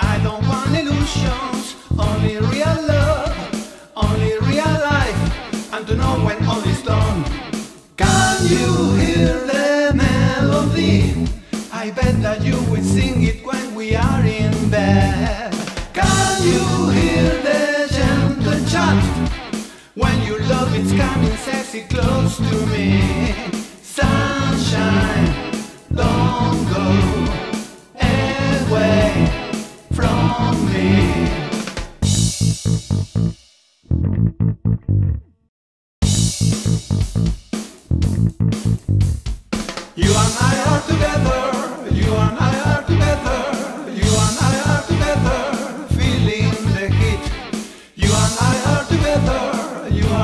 I don't want illusions, only real love, only real life, and to know when all is done. Can you hear the melody? I bet that you will sing it when we are in bed. Can you hear the gentle chant? When your love is coming sexy close to me Sunshine, don't go away from me You and I are together, you and I are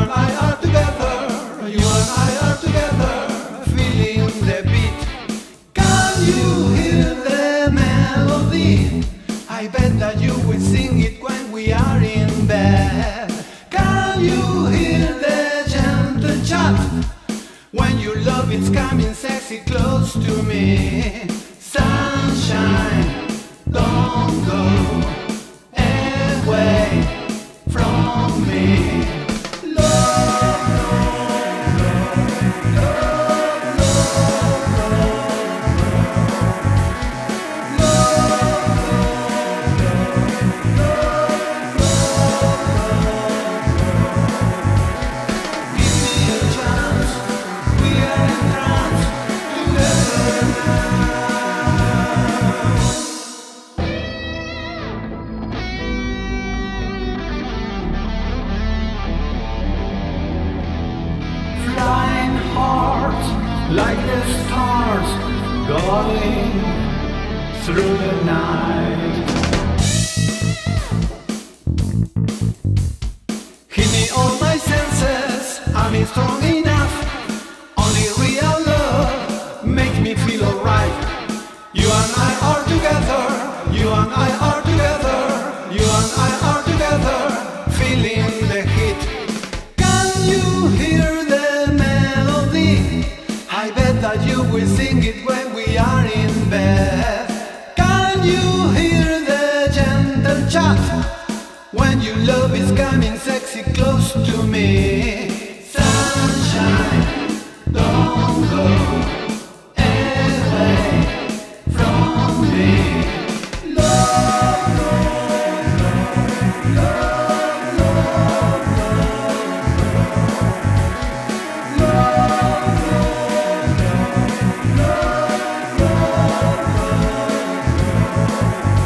and I are together, you and I are together, feeling the beat. Can you hear the melody? I bet that you will sing it when we are in bed. Can you hear the gentle chant? When your love is coming sexy close to me Sunshine, don't go like the stars going through the night. Hit me on my senses, I'm strong enough. Only real love makes me feel alright. You and I are together, you and I are together, you and I are together, feeling the that you will sing it when we are in bed. Can you hear the gentle chat? When your love is coming sexy close to me. Sunshine, don't go. Thank you.